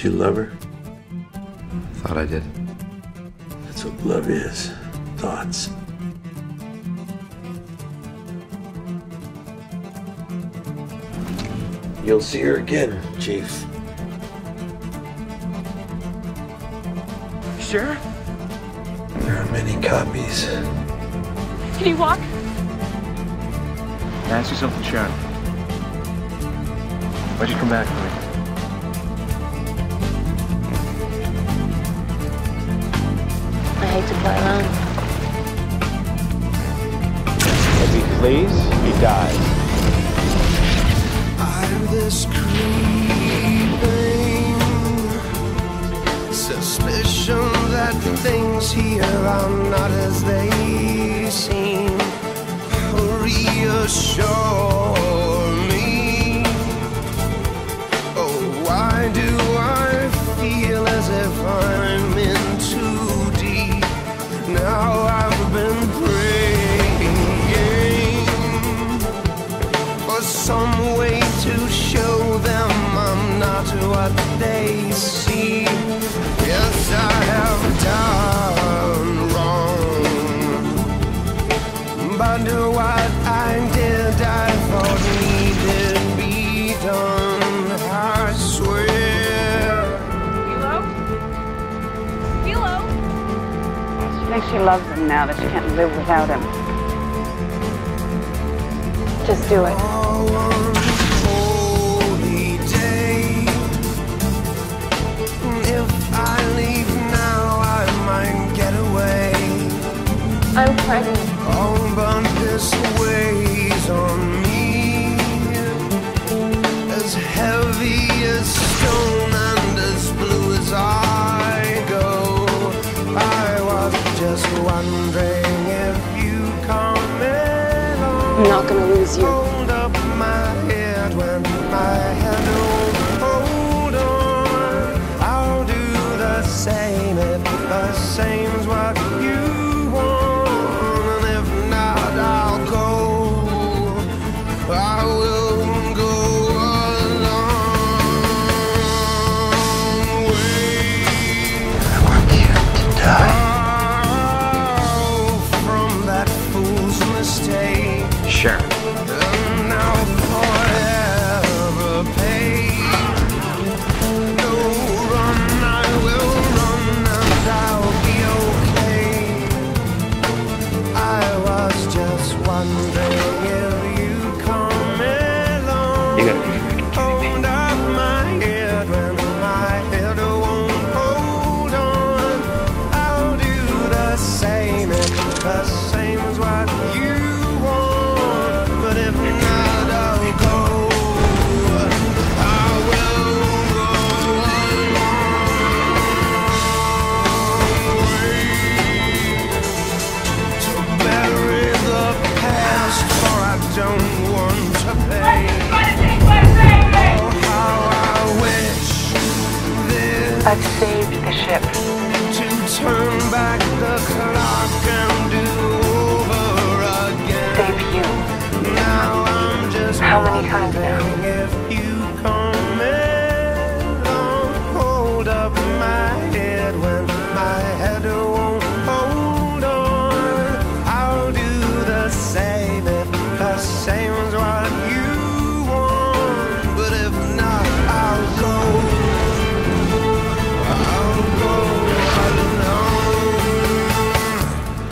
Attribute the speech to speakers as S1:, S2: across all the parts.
S1: Did you love her?
S2: Thought I did.
S1: That's what love is. Thoughts. You'll see her again, Chief.
S3: Sure?
S1: There are many copies.
S4: Can you walk?
S3: Can I ask you something, Sharon? Why'd you come back for me?
S4: I hate to play around.
S5: If he flees, he dies.
S6: I'm this creeping suspicion that things here are not as they seem. Reassure me. Oh, why do some way to show them I'm not what they see. Yes, I have done wrong. But what I did, I thought needed be done. I swear.
S4: Philo? Philo?
S7: She thinks she loves him now that she can't live without him. Might do it.
S4: I'm pregnant.
S6: But this weighs on me as heavy
S4: I'm not gonna lose you.
S6: Same if the same's what you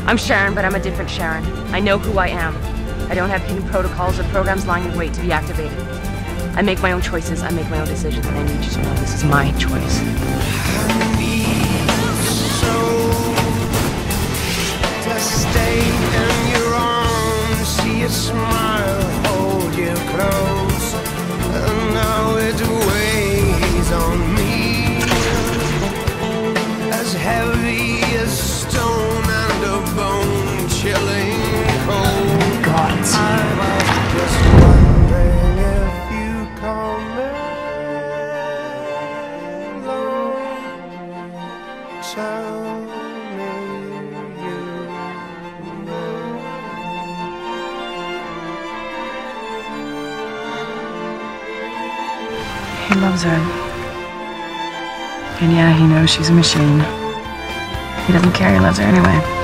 S6: I'm
S8: Sharon, but I'm a different Sharon. I know who I am. I don't have hidden protocols or programs lying in wait to be activated. I make my own choices, I make my own decisions, and I need you to know this is my choice.
S6: Chilling cold.
S7: God.
S6: I was just wondering if you come along. Tell me you
S7: He loves her.
S8: And yeah, he knows she's a machine. He doesn't care, he loves her anyway.